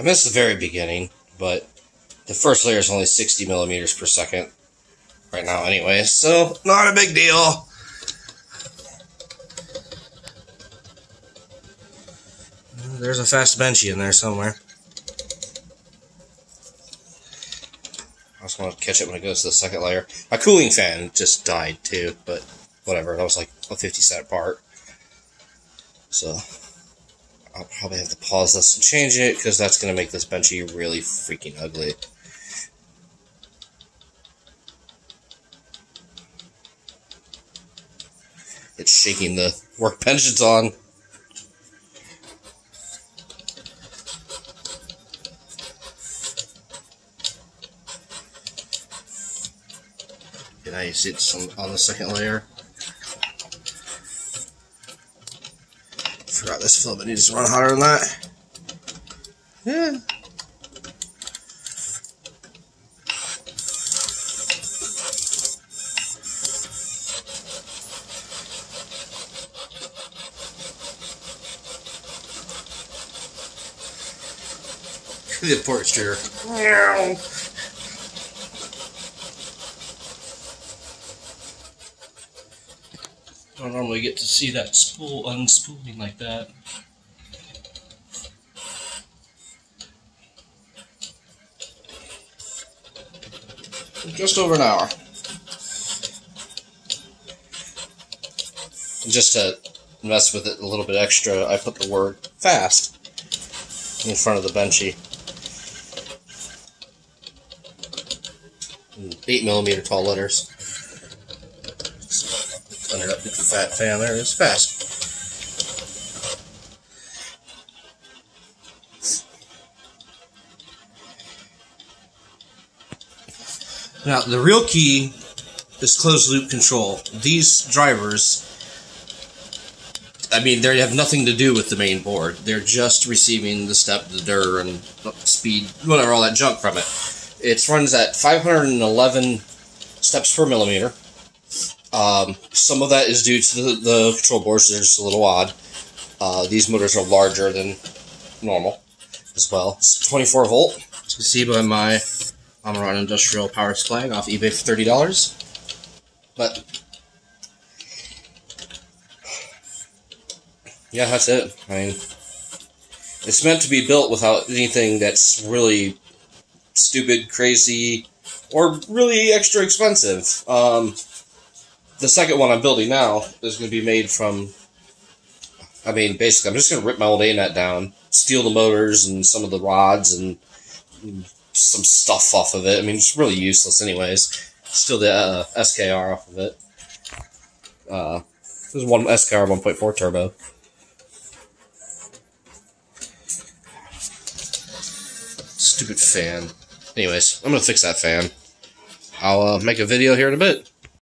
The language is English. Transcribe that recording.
I missed the very beginning, but the first layer is only 60 millimeters per second right now anyway, so not a big deal. There's a fast benchy in there somewhere. I just want to catch it when it goes to the second layer. My cooling fan just died too, but whatever. That was like a 50 cent part. So I'll probably have to pause this and change it because that's going to make this benchy really freaking ugly. It's shaking the workbench it's on. Now you see it's on the second layer. Forgot this filament needs to run hotter than that. Yeah. the port extruder. Don't normally get to see that spool unspooling like that. Just over an hour. just to mess with it a little bit extra, I put the word fast in front of the benchy. Mm, 8 millimeter tall letters. It up, the fat fan there is fast. Now, the real key is closed loop control. These drivers, I mean, they have nothing to do with the main board. They're just receiving the step, the dir, and speed, whatever, all that junk from it. It runs at 511 steps per millimeter. Um, some of that is due to the, the control boards, they're just a little odd. Uh, these motors are larger than normal as well. It's 24 volt. As you can see by my Amaran Industrial Power Flag off eBay for $30. But, yeah, that's it. I mean, it's meant to be built without anything that's really stupid, crazy, or really extra expensive. Um, the second one I'm building now is going to be made from. I mean, basically, I'm just going to rip my old Anet down, steal the motors and some of the rods and some stuff off of it. I mean, it's really useless, anyways. Steal the uh, SKR off of it. Uh, there's one SKR 1.4 turbo. Stupid fan. Anyways, I'm gonna fix that fan. I'll uh, make a video here in a bit.